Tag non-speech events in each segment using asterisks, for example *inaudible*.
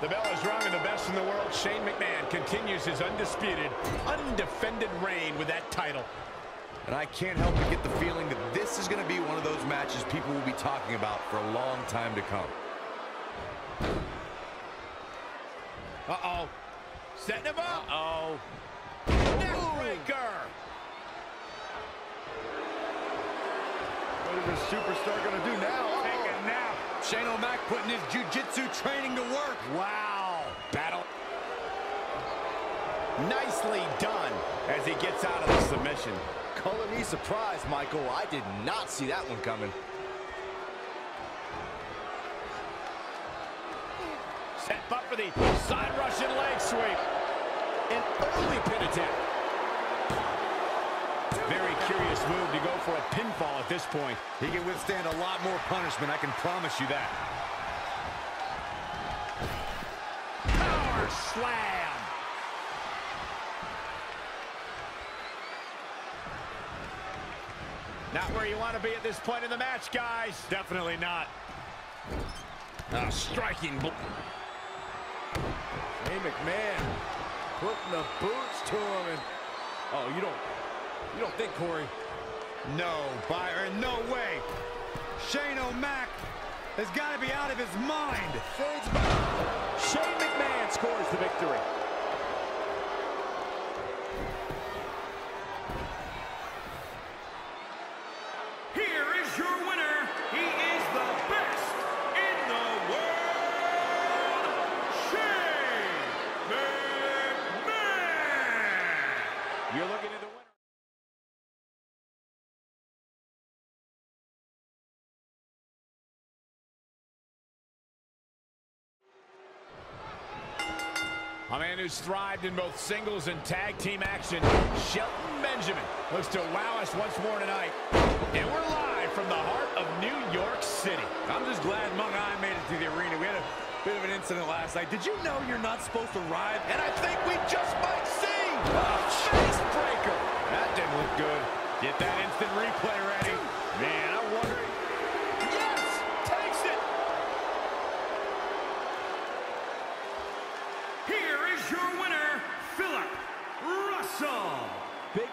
The bell is rung and the best in the world, Shane McMahon, continues his undisputed, undefended reign with that title. And I can't help but get the feeling that this is going to be one of those matches people will be talking about for a long time to come. Uh-oh. Setting him up. Uh-oh. Neckbreaker. What is this superstar going to do now? Take a oh. nap. Shane O'Mac putting his jiu-jitsu training to work. Wow. Battle. Nicely done as he gets out of the submission. Color me surprised, Michael. I did not see that one coming. Set up for the side Russian leg sweep. An early pin attempt. Very curious move to go for a pinfall at this point. He can withstand a lot more punishment, I can promise you that. Power slam. Not where you want to be at this point in the match, guys. Definitely not. A striking. bl- Hey, McMahon putting the boots to him. And, oh, you don't, you don't think, Corey? No, Byron, no way. Shane O'Mac has got to be out of his mind. Shane McMahon scores the victory. Who's thrived in both singles and tag team action, Shelton Benjamin, looks to wow us once more tonight. And we're live from the heart of New York City. I'm just glad Mung Ai made it to the arena. We had a bit of an incident last night. Did you know you're not supposed to ride? And I think we just might see a face breaker. That didn't look good. Get that instant replay ready. Man,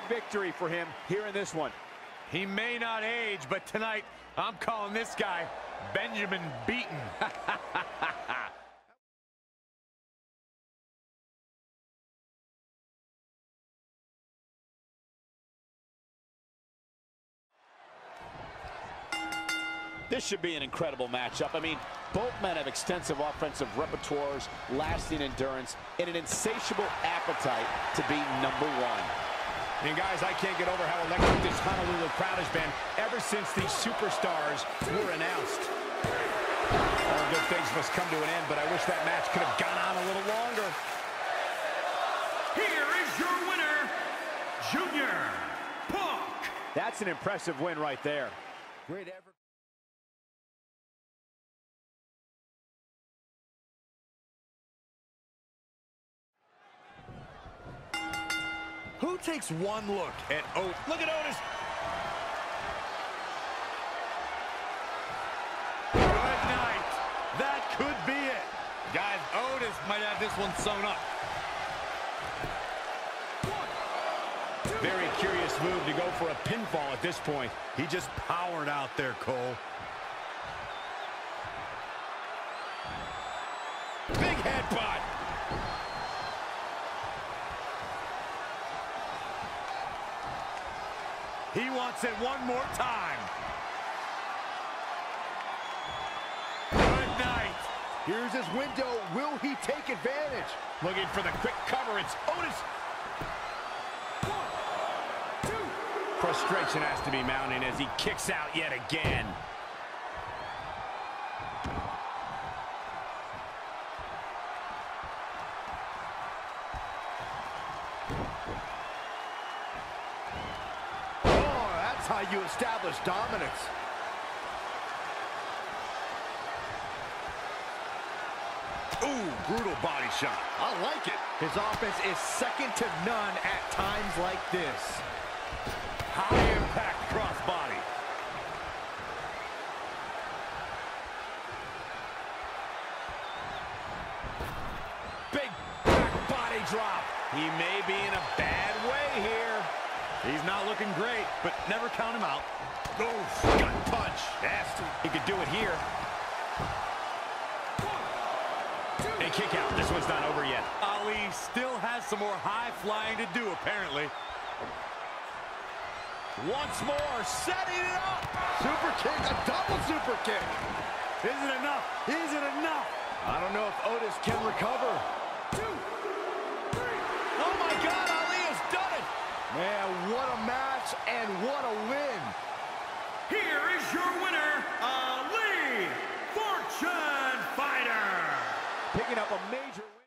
victory for him here in this one. He may not age, but tonight I'm calling this guy Benjamin Button. *laughs* This should be an incredible matchup. I mean, both men have extensive offensive repertoires, lasting endurance, and an insatiable appetite to be number one. And guys, I can't get over how electric this Honolulu crowd has been ever since these superstars were announced. All good things must come to an end, but I wish that match could have gone on a little longer. Here is your winner, Junior Punk. That's an impressive win right there. Great effort. Who takes one look at Otis? Look at Otis. Good night. That could be it. Guys, Otis might have this one sewn up. Very curious move to go for a pinfall at this point. He just powered out there, Cole. Big headbutt. He wants it one more time. Good night. Here's his window. Will he take advantage? Looking for the quick cover. It's Otis. Two. Frustration has to be mounting as he kicks out yet again. Establish dominance. Ooh, brutal body shot. I like it. His offense is second to none at times like this. High impact crossbody. He may be in a bad way here. He's not looking great, but never count him out. Oh, gut punch. Nasty. He could do it here. A kick out. This one's not over yet. Ali still has some more high flying to do, apparently. Once more, setting it up. Super kick, a double super kick. Isn't enough. Isn't enough. I don't know if Otis can recover. Oh, Man, what a match and what a win. Here is your winner, Ali Fortune Fighter. Picking up a major win.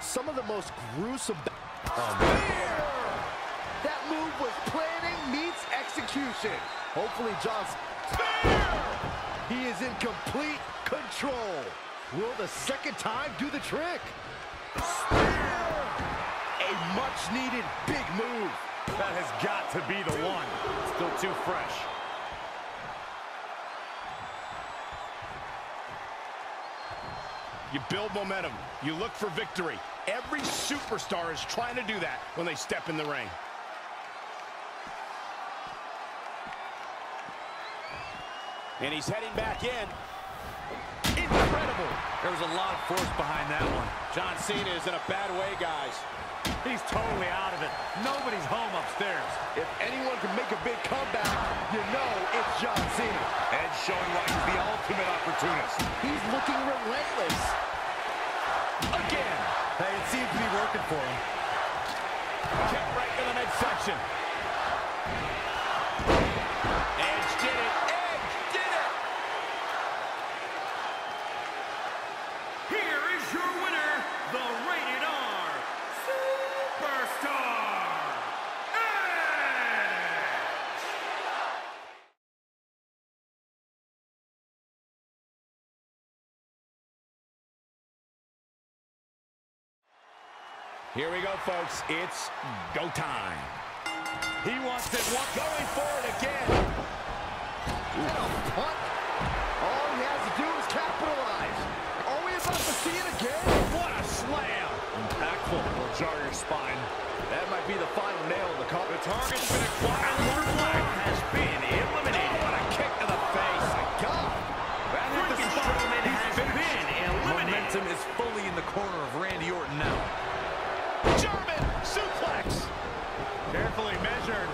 Some of the most gruesome... Oh. That move was planning meets execution. Hopefully John's... He is in complete control. Will the second time do the trick? A much-needed big move. That has got to be the one. Still too fresh. You build momentum. You look for victory. Every superstar is trying to do that when they step in the ring. And he's heading back in. Incredible. There was a lot of force behind that one. John Cena is in a bad way, guys. He's totally out of it. Nobody's home upstairs. If anyone can make a big comeback, you know it's John Cena. Edge showing why he's the ultimate opportunist. He's looking relentless. Again. Hey, it seems to be working for him. Kept right in the midsection. Here we go, folks. It's go time. He wants it once. Going for it again. And a punt. All he has to do is capitalize. Are we about to see it again? What a slam. Impactful. Will jar your spine. That might be the final nail in the coffin. The target's been acquired. Aleister Black has been eliminated. What a kick to the face. God. Braun Strowman has been eliminated. Momentum is fully in the corner of Randy Orton now. German suplex. Carefully measured.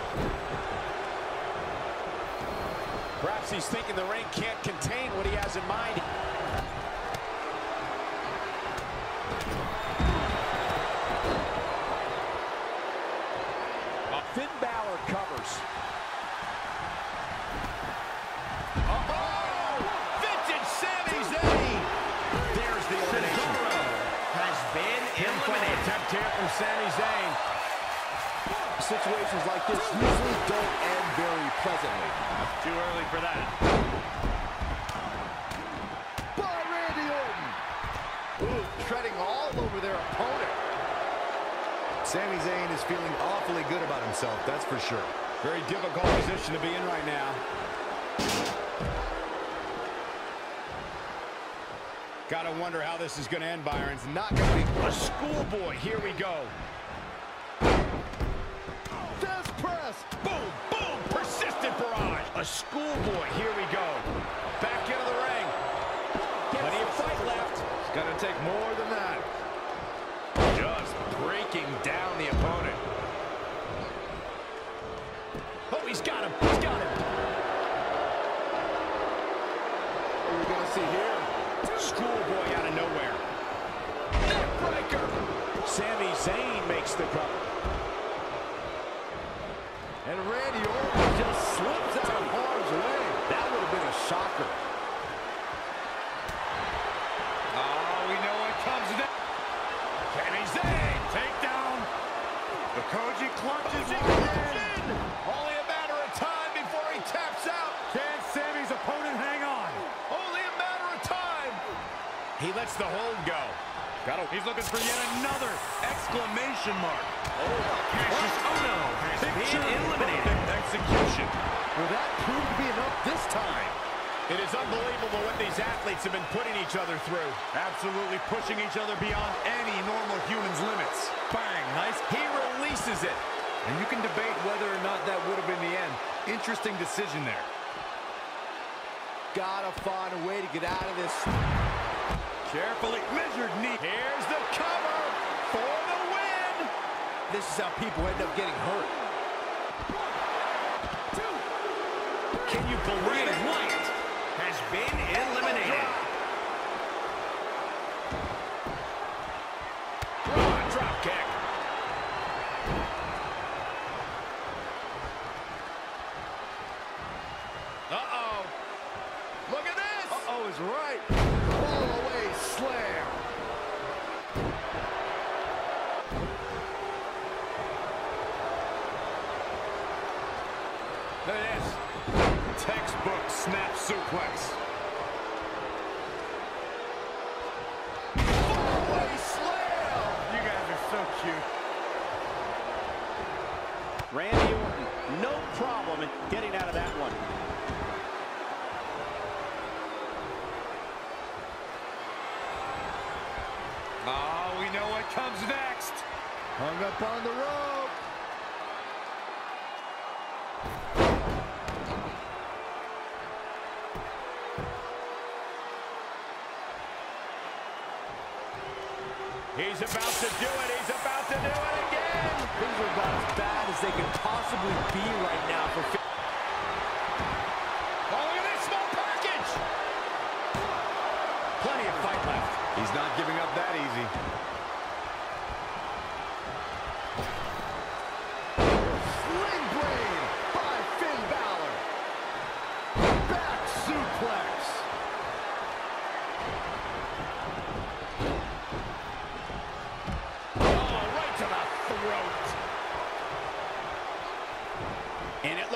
Perhaps he's thinking the ring can't contain what he has in mind. Sami Zayn. Situations like this usually don't end very pleasantly. Too early for that. By Randy Orton. Ooh, treading all over their opponent. Sami Zayn is feeling awfully good about himself, that's for sure. Very difficult position to be in right now. Gotta wonder how this is gonna end, Byron. It's not gonna be a schoolboy. Here we go. Death press. Boom, boom, persistent barrage. A schoolboy. Here we go. Back into the ring. Plenty of fight left. It's gonna take more than that. Just breaking down the opponent. Oh, he's got him. He's got him. What are we gonna see here? Schoolboy out of nowhere. Neckbreaker. Sami Zayn makes the cover. And Randy Orton just slips out of harm's way. That would have been a shocker. Oh, we know what comes next. Sami Zayn. Takedown. The Koji clutches in. in. Only a matter of time before he taps out. Can Sami's opponent hang on? Only a matter of time. He lets the hold go. Got He's looking for yet another exclamation mark. Oh, Kassius Ohno has Picture been eliminated. execution. Will that prove to be enough this time? It is unbelievable what these athletes have been putting each other through. Absolutely pushing each other beyond any normal human's limits. Bang, nice. He releases it. And you can debate whether or not that would have been the end. Interesting decision there. Gotta find a way to get out of this. Carefully measured knee. Here's the cover for the win. This is how people end up getting hurt. Can you believe? Wyatt has been eliminated. Raw drop kick. Uh-oh. Look at this. Uh-oh is right. Fall away slam. Look at this. Textbook snap suplex. Fall away slam. You guys are so cute. Randy Orton, no problem in getting out of that one. Oh, we know what comes next. Hung up on the rope.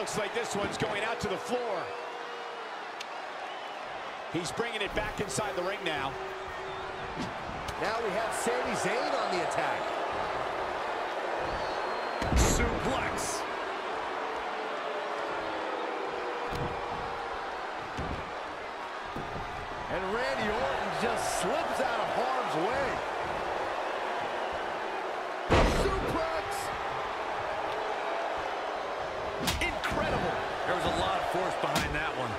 Looks like this one's going out to the floor. He's bringing it back inside the ring now. Now we have Sami Zayn on the attack. Suplex. And Randy Orton just slips out of harm's way. Suplex. Incredible. There was a lot of force behind that one.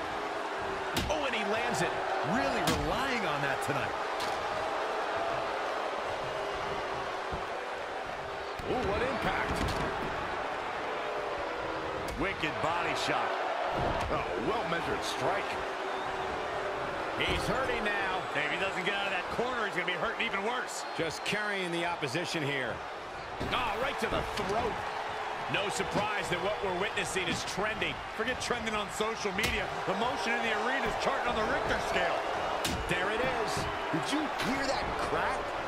Oh, and he lands it. Really relying on that tonight. Ooh, what impact. Wicked body shot. Oh, well-measured strike. He's hurting now. If he doesn't get out of that corner, he's going to be hurting even worse. Just carrying the opposition here. Ah, right to the throat. No surprise that what we're witnessing is trending. Forget trending on social media. The motion in the arena is charting on the Richter scale. There it is. Did you hear that crack?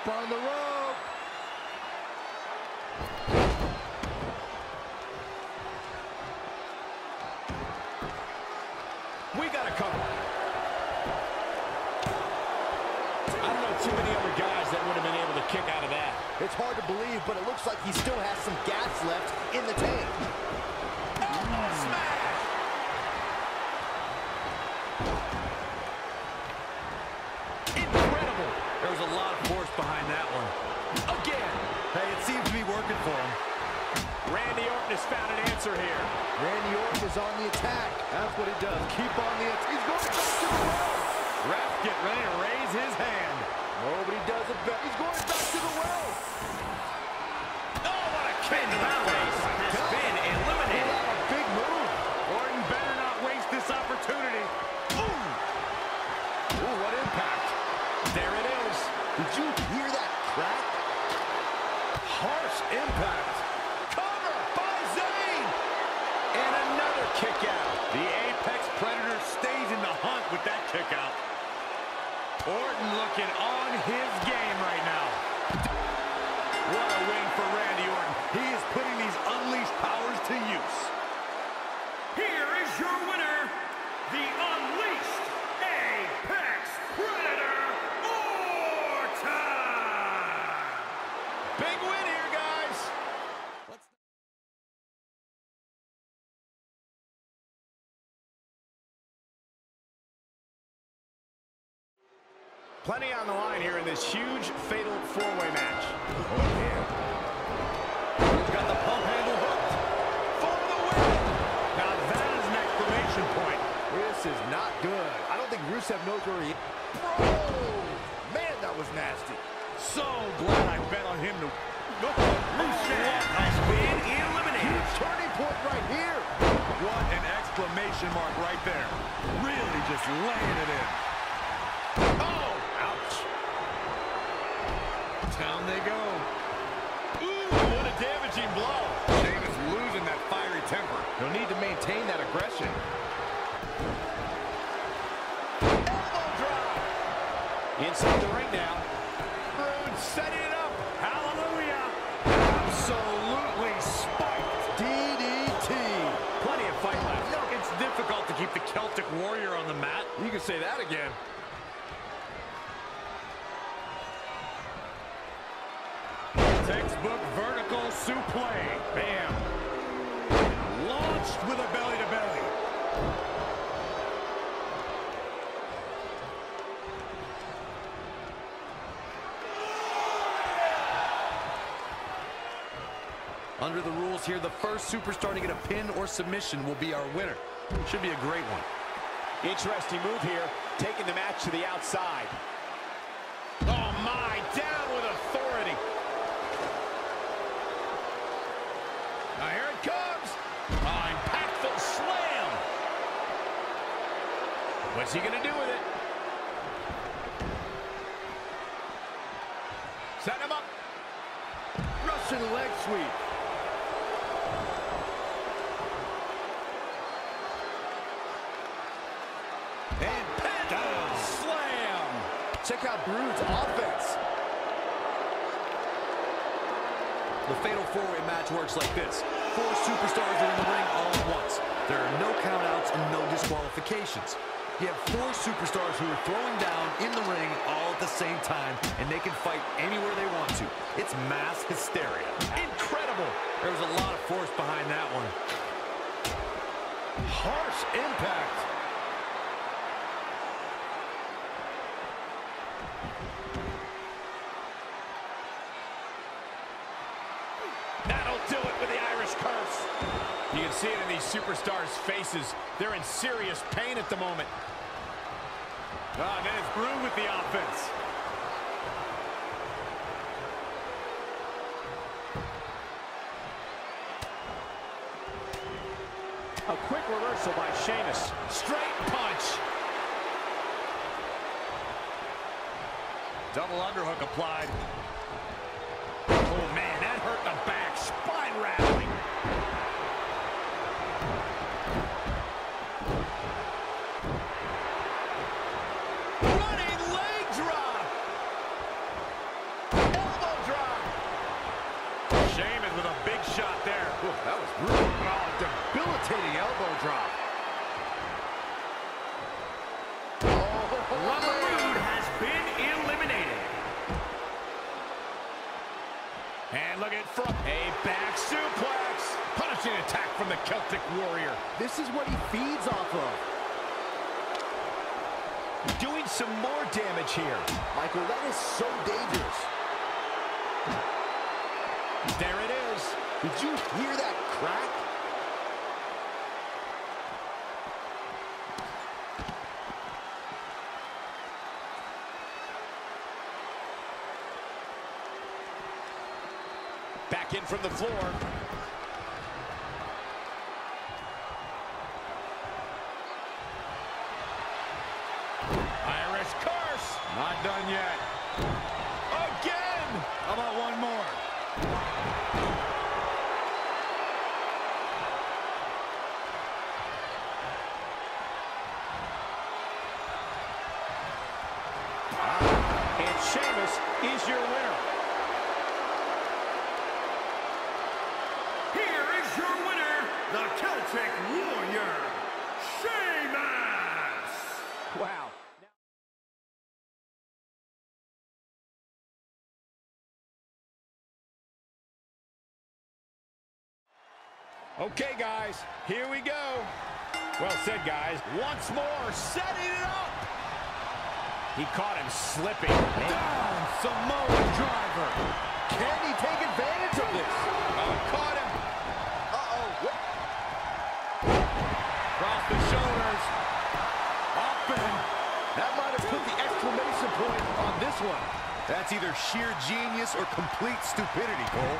Up on the rope. We got to cover. I don't know too many other guys that would have been able to kick out of that. It's hard to believe, but it looks like he still has some gas left in the tank. Elbow smash. Incredible. There was a lot of force behind that one. Again. Hey, it seems to be working for him. Randy Orton has found an answer here. Randy Orton is on the attack. That's what he does. Keep on the attack. He's going back to the well. Ref, get ready to raise his hand. Nobody does it better. He's going back to the well. Oh, what a kick Finn to the Balor face. has God. been eliminated. What a big move. Orton better not waste this opportunity. Ooh. Ooh, what impact. There it is. Did you hear that crack? Harsh impact. Cover by Zayn. And another kick out. The Apex Predator stays in the hunt with that kick out. Looking on his game right now. What a win for Randy Plenty on the line here in this huge fatal four-way match. Oh, man. He's got the pump handle hooked. For the win. Now that is an exclamation point. This is not good. I don't think Rusev knows where he is. Bro! Man, that was nasty. So glad I bet on him to... Look, Rusev has been eliminated. Huge turning point right here. What an exclamation mark right there. Really just laying it in. Oh, Down they go. Ooh, what a damaging blow. Sheamus losing that fiery temper. He'll need to maintain that aggression. Elbow drop. Inside the ring now. Roode setting it up. Hallelujah. Absolutely spiked. DDT. Plenty of fight left. It's difficult to keep the Celtic Warrior on the mat. You can say that again. Vertical suplex. Bam. Launched with a belly-to-belly. Under the rules here, the first superstar to get a pin or submission will be our winner. Should be a great one. Interesting move here, taking the match to the outside. Oh my, down with authority. Now here it comes. Oh, impactful slam. What's he gonna do with it? Set him up. Russian leg sweep. And down. Slam. Check out Brood's offense. The Fatal 4-Way match works like this. Four superstars are in the ring all at once. There are no countouts and no disqualifications. You have four superstars who are throwing down in the ring all at the same time, and they can fight anywhere they want to. It's mass hysteria. Incredible! There was a lot of force behind that one. Harsh impact. That'll do it with the Irish curse. You can see it in these superstars' faces. They're in serious pain at the moment. Ah, and then it's Brew with the offense. A quick reversal by Sheamus. Straight punch. Double underhook applied. Oh, man, that hurt the back. Spine rattling. Running leg drop. Elbow drop. Sheamus with a big shot there. Ooh, that was brutal. Oh, debilitating elbow drop. Roode has been eliminated. And look at front. A back suplex. Punishing attack from the Celtic Warrior. This is what he feeds off of. Doing some more damage here. Michael, that is so dangerous. There it is. Did you hear that crack? Back in from the floor. Irish curse. Not done yet. Okay, guys, here we go. Well said, guys. Once more, setting it up. He caught him slipping. Down, Samoa driver. Can he take advantage of this? Oh, caught him. Uh-oh. Across the shoulders. Up and That might have put the exclamation point on this one. That's either sheer genius or complete stupidity, Cole.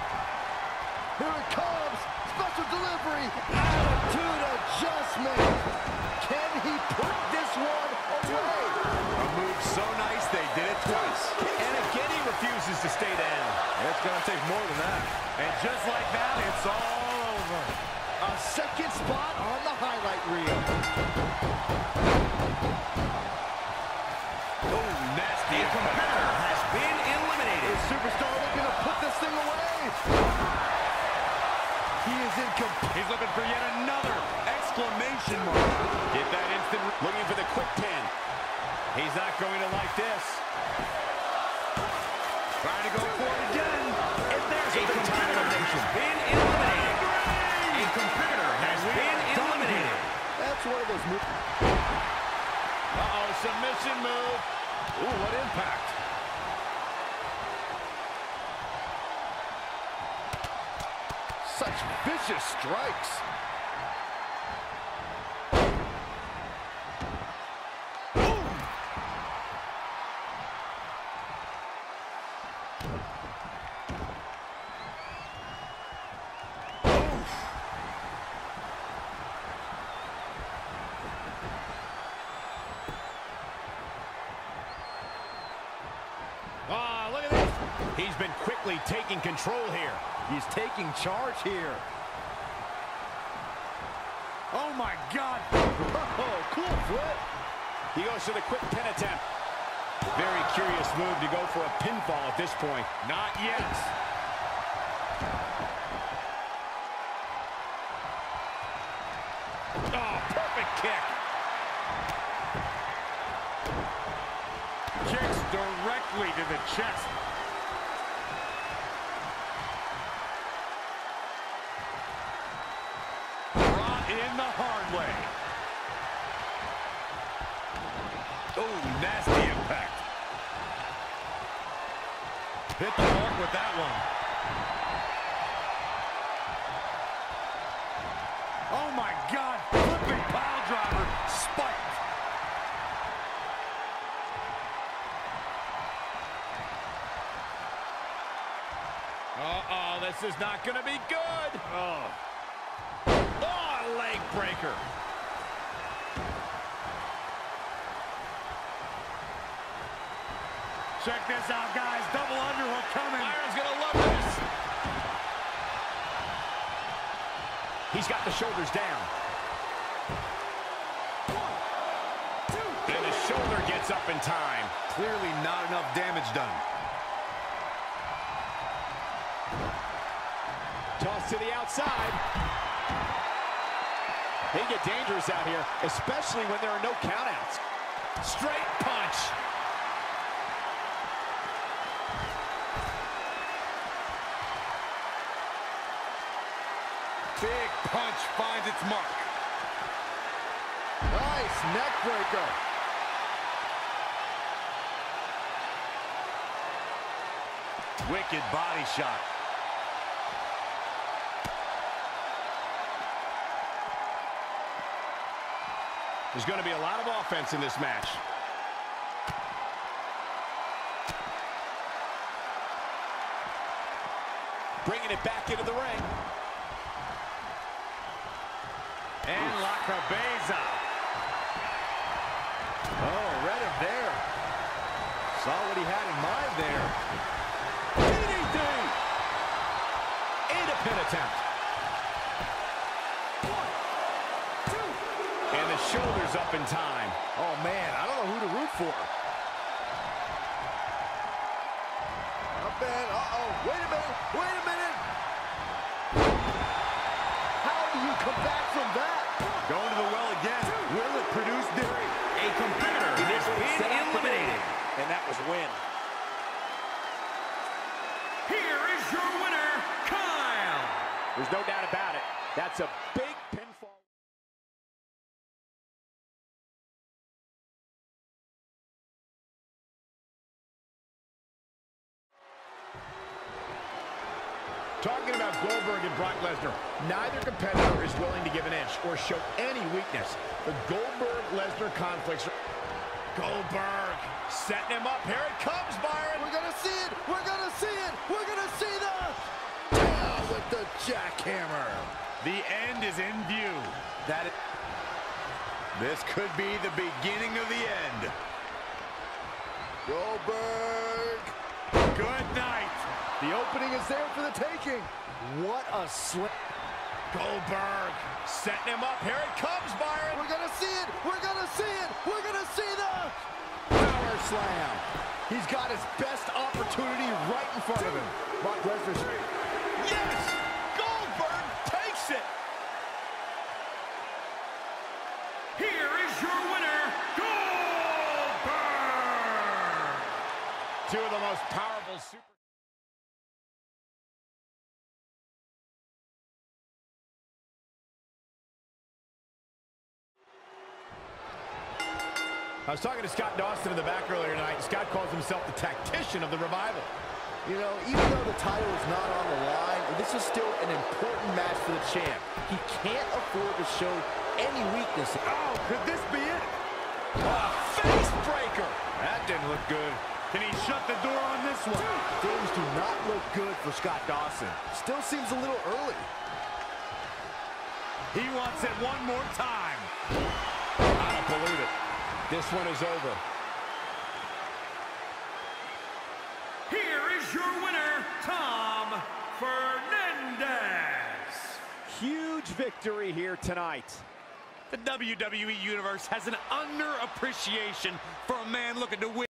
Here it comes. Special delivery. Attitude adjustment. Can he put this one away? A move so nice they did it twice. And again, he refuses to stay down. It's going to take more than that. And just like that, it's all over. A second spot on the highlight reel. Oh, nasty. Competitor has been eliminated. Is Superstar looking to put this thing away? He is in complete. He's looking for yet another exclamation mark. Get that instant. Looking for the quick pin. He's not going to like this. Trying to go for it again. If there's a competitor has been eliminated. A competitor has been eliminated. That's one of those moves. Uh-oh, submission move. Ooh, what impact. Vicious strikes. He's been quickly taking control here. He's taking charge here. Oh, my God. *laughs* Oh, cool flip. He goes to the quick pin attempt. Very curious move to go for a pinfall at this point. Not yet. Oh, perfect kick. Kicks directly to the chest. Brought in the hard way. Oh, nasty impact. Hit the mark with that one. Oh, my God. Flipping pile driver. Spiked. Uh-oh, this is not going to be good. Oh. Oh, leg breaker. Check this out, guys. Double underhook coming. Byron's going to love this. He's got the shoulders down. And the shoulder gets up in time. Clearly not enough damage done. Toss to the outside. They get dangerous out here, especially when there are no countouts. Straight Big punch finds its mark. Nice neck breaker. Wicked body shot. There's going to be a lot of offense in this match. bringing it back into the ring. And Cabeza. Oh, read him there. Saw what he had in mind there. DDT! And a pin attempt. One, two. And the shoulders up in time. Oh, man, I don't know who to root for. Not bad. Uh-oh. Wait a minute. Wait a minute. How do you come back from that? Going to the well again. Will it produce dairy? A competitor has been eliminated. And that was win. Here is your winner, Kyle. There's no doubt about it. That's a big or show any weakness. The Goldberg-Lesnar conflicts. Goldberg setting him up. Here it comes, Byron. We're gonna see it. We're gonna see it. We're gonna see the down with the jackhammer. The end is in view. That is... This could be the beginning of the end. Goldberg. Good night. The opening is there for the taking. What a slam. Goldberg setting him up. Here it comes, Byron. We're gonna see it. We're gonna see it. We're gonna see the power slam. He's got his best opportunity right in front of him. Brock Lesnar's Yes! Goldberg takes it. Here is your winner, Goldberg. Two of the most powerful super... I was talking to Scott Dawson in the back earlier tonight. Scott calls himself the tactician of the revival. You know, even though the title is not on the line, this is still an important match for the champ. He can't afford to show any weakness. Oh, could this be it? Face breaker. That didn't look good. Can he shut the door on this one? Things do not look good for Scott Dawson. Still seems a little early. He wants it one more time. I don't believe it. This one is over. Here is your winner, Tom Fernandez. Huge victory here tonight. The WWE Universe has an underappreciation for a man looking to win.